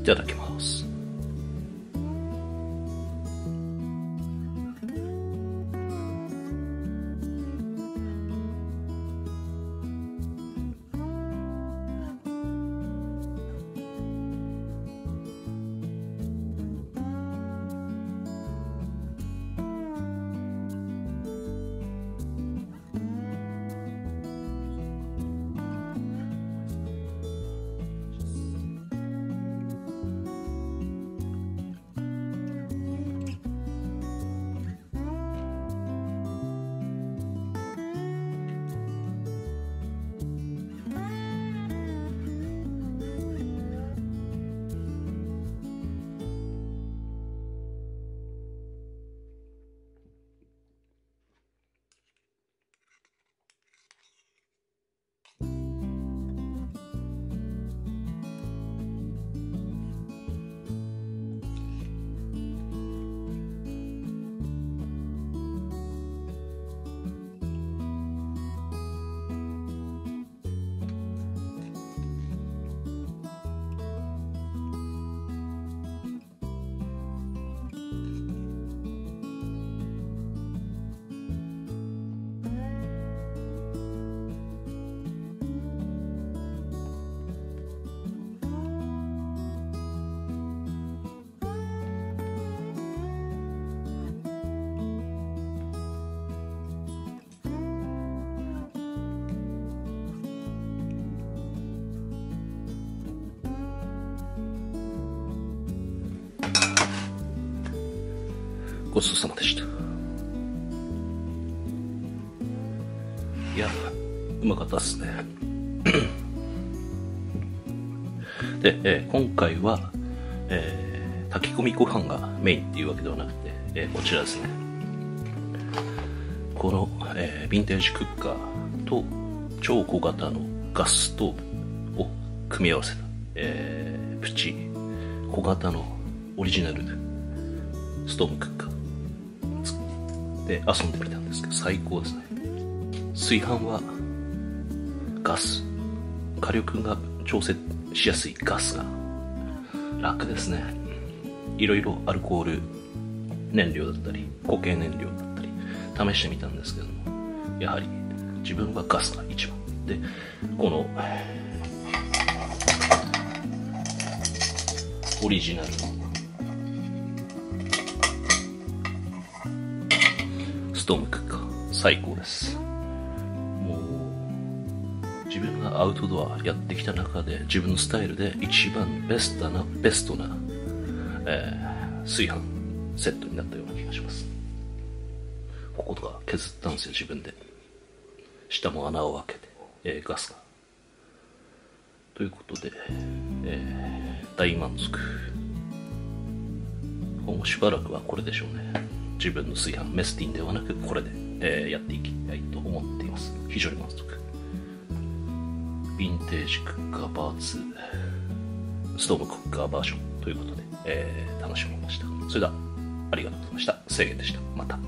いただきます。ごちそうさまでした。いや、うまかったっすね。で、えー今回は、えー炊き込みご飯がメインっていうわけではなくて、えーこちらですね。この、えヴィンテージクッカーと超小型のガスストーブを組み合わせた、えプチ小型のオリジナルストームクッカーで遊んでみたんですけど最高ですね。炊飯はガス。火力が調整しやすいガスが楽ですね。いろいろアルコール燃料だったり固形燃料だったり試してみたんですけどもやはり自分はガスが一番。でこのオリジナルのストームクッカー最高です。もう自分がアウトドアやってきた中で自分のスタイルで一番ベストなベストな、えー炊飯セットになったような気がします。こことか削ったんですよ自分で。下も穴を開けて、えーガスが。ということで、えー大満足。今後しばらくはこれでしょうね。自分の炊飯メスティンではなくこれで、えーやっていきたいと思っています。非常に満足。ヴィンテージクッカーバー2ストームクッカーバージョンということで、えー楽しみました。それではありがとうございました。制限でした。また。